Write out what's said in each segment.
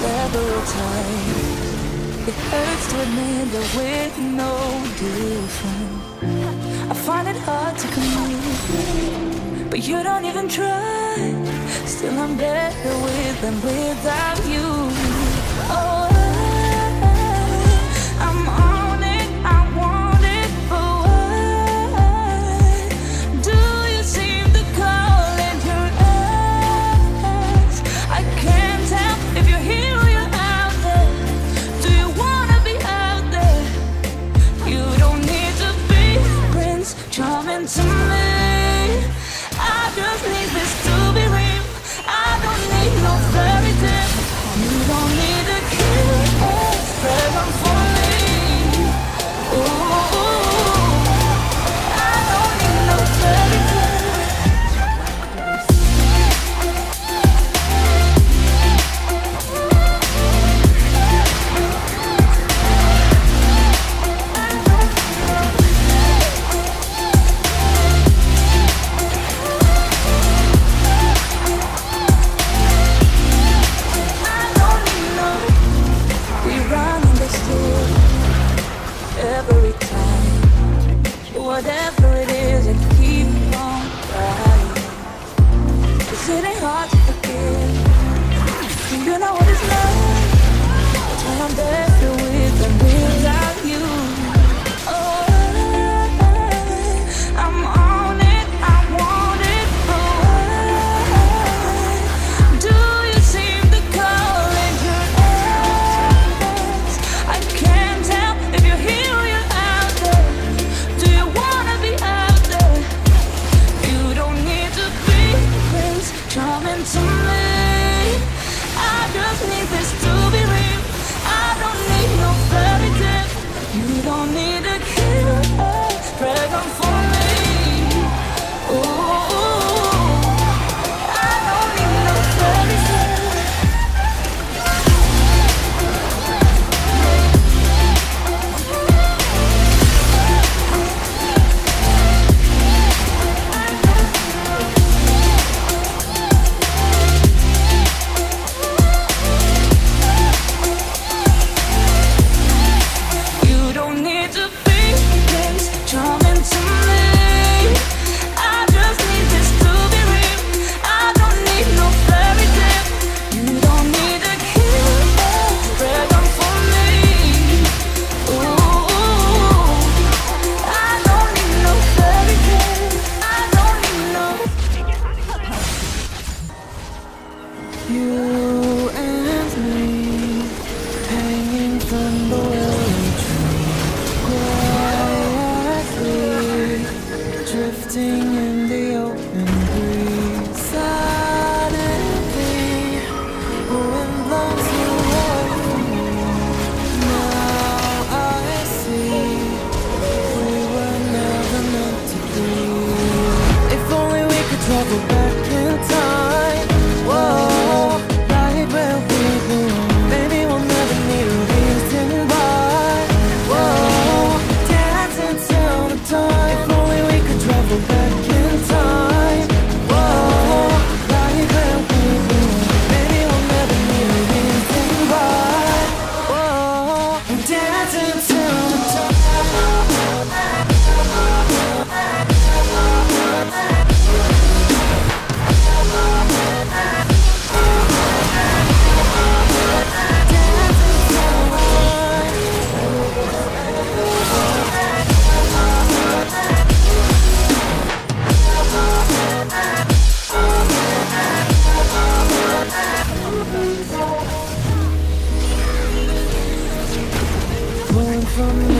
several times. It hurts to admit that we're no different. I find it hard to communicate, but you don't even try. Still, I'm better with than without you. Oh. remember from me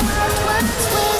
What, what, what?